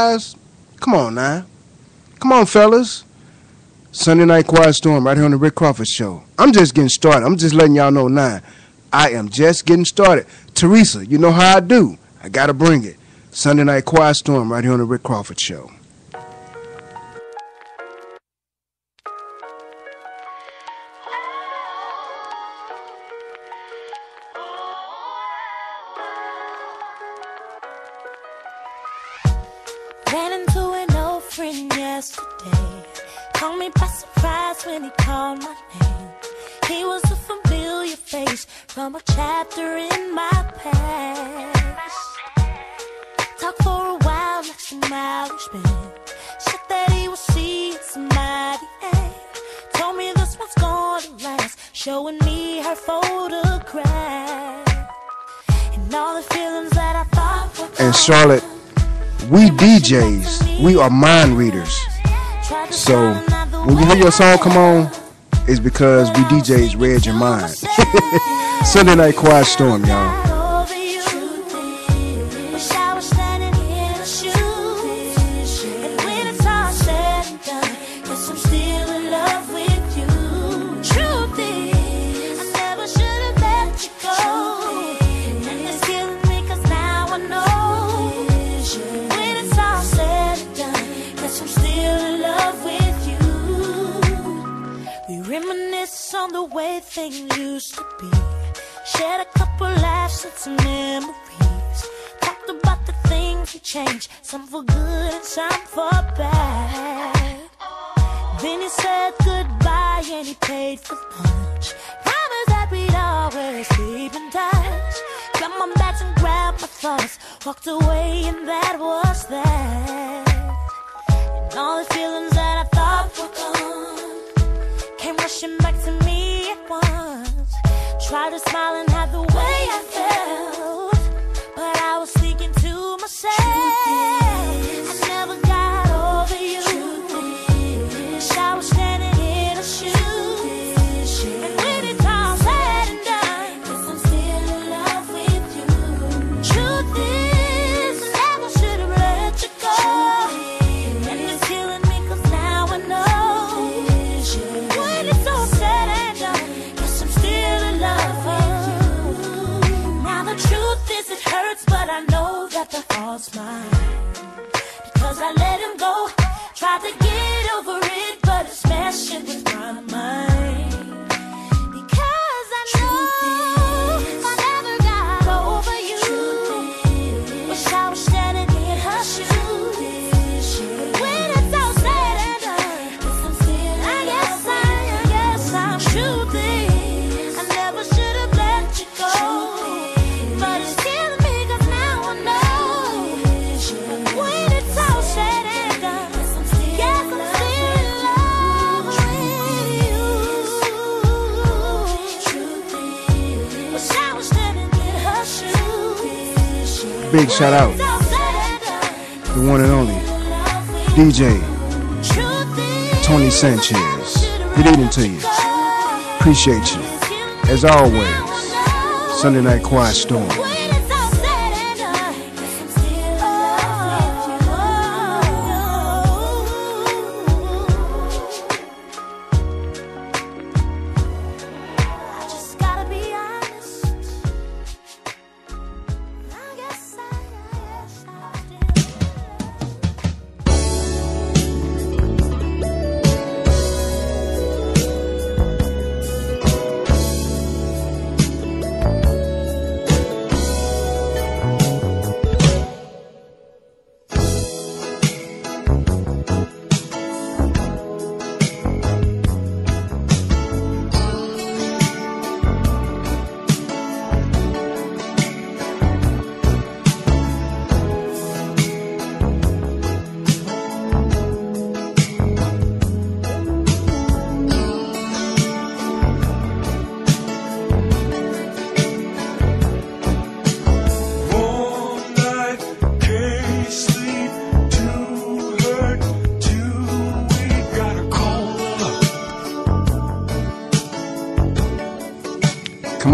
Guys, come on now. Come on, fellas. Sunday Night Quiet Storm right here on the Rick Crawford Show. I'm just getting started. I'm just letting y'all know now. I am just getting started. Teresa, you know how I do. I gotta bring it. Sunday Night Quiet Storm right here on the Rick Crawford Show. Ran into an old friend yesterday. Caught me by surprise when he called my name. He was a familiar face from a chapter in my past. Talked for a while like some. Said that he was seeing somebody told me this one's gonna last. Showing me her photograph and all the feelings that I thought were And Charlotte, we DJs, we are mind readers. So when you hear your song come on, it's because we DJs read your mind. Sunday Night Quiet Storm, y'all. Things used to be. Shared a couple laughs and some memories. Talked about the things we changed, some for good and some for bad. Then he said goodbye and he paid for lunch. Promised that we'd always keep in touch. Got my bags and grabbed my thoughts. Walked away and that was that. And all the feelings that I thought were gone came rushing back to me once. Tried to smile and have the way I felt, that mine. Because I let him go, tried to get over it, but it's with my Big shout out, the one and only DJ Tony Sanchez. Good evening to you. Appreciate you. As always, Sunday Night Quiet Storm.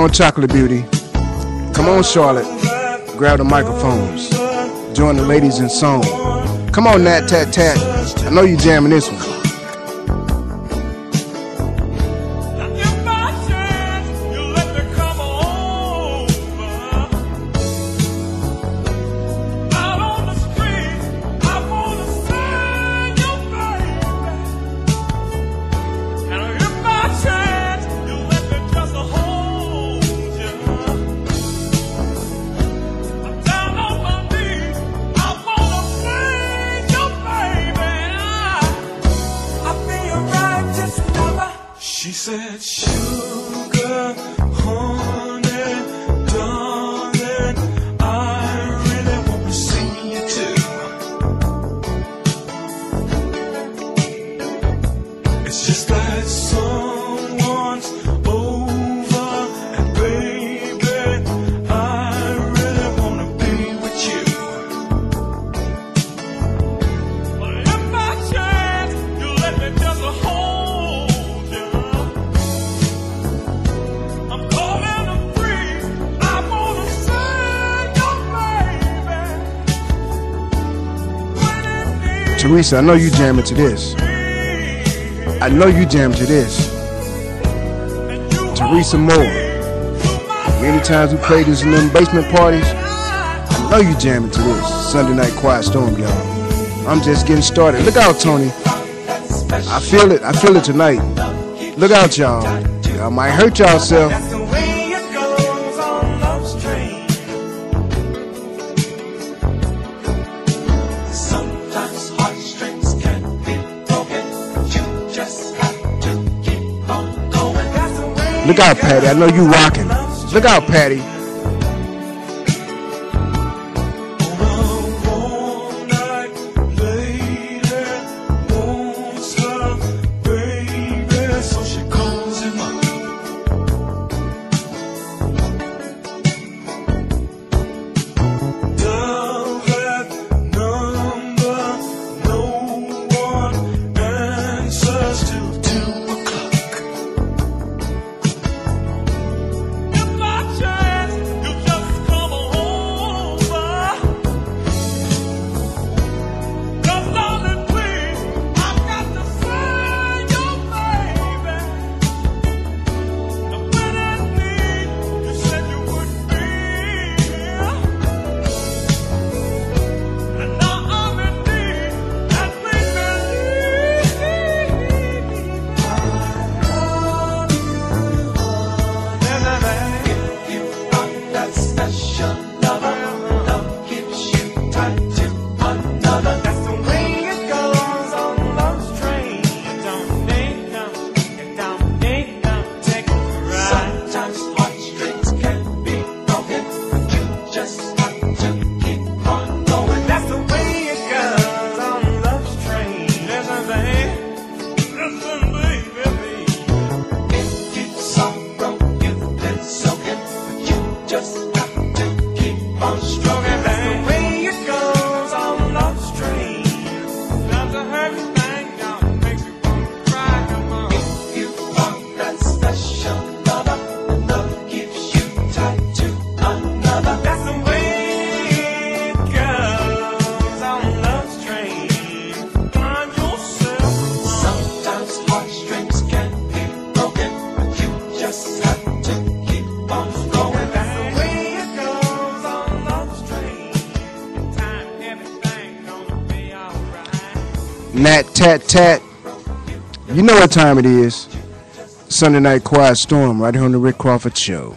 on, Chocolate Beauty. Come on, Charlotte. Grab the microphones. Join the ladies in song. Come on, Nat Tat Tat. I know you jamming this one. Teresa, I know you jamming to this. I know you jamming to this. Teresa Moore. Many times we played this in them basement parties. I know you jamming to this. Sunday Night Quiet Storm, y'all. I'm just getting started. Look out, Tony. I feel it. I feel it tonight. Look out, y'all. Y'all might hurt y'allself. Look out, Patty. I know you rocking. Look out, Patty. Nat Tat Tat. You know what time it is. Sunday Night Quiet Storm right here on the Rick Crawford Show.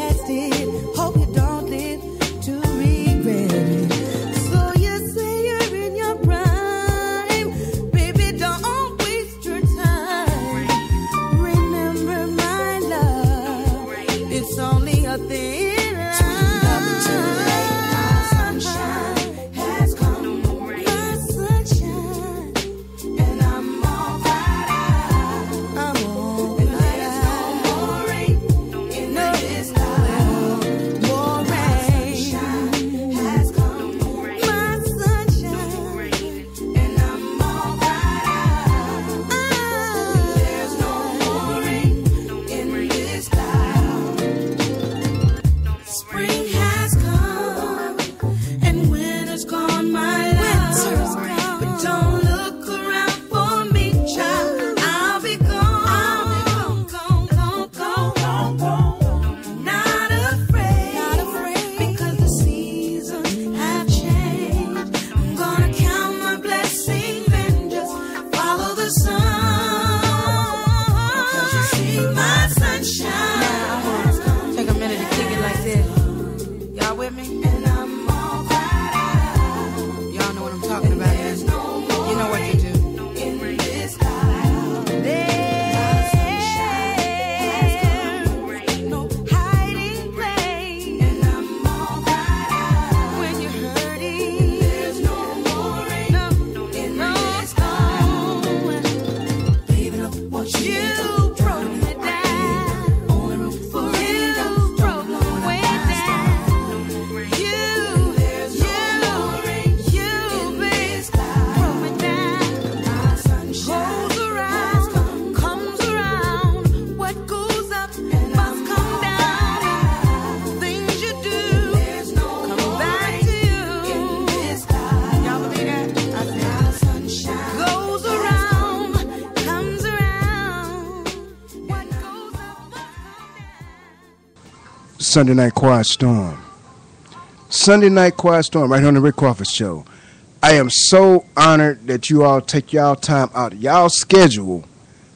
this. Sunday Night Quiet Storm. Sunday Night Quiet Storm, right here on the Rick Crawford Show. I am so honored that you all take y'all time out of y'all schedule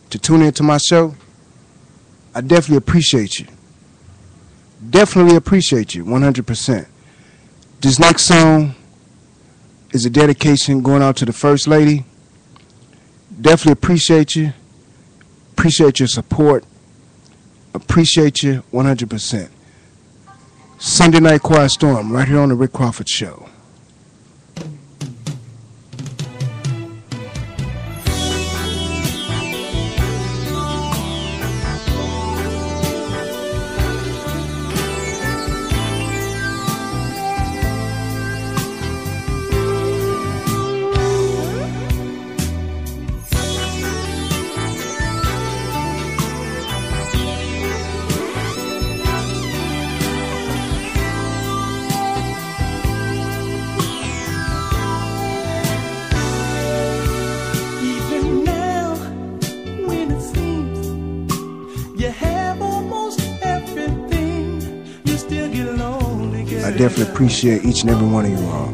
to tune into my show. I definitely appreciate you. Definitely appreciate you, 100%. This next song is a dedication going out to the First Lady. Definitely appreciate you. Appreciate your support. Appreciate you 100%. Sunday Night Quiet Storm right here on the Rick Crawford Show. definitely appreciate each and every one of you all.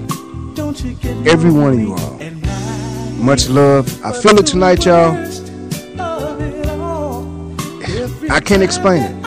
Every one of you all. Much love. I feel it tonight, y'all. I can't explain it.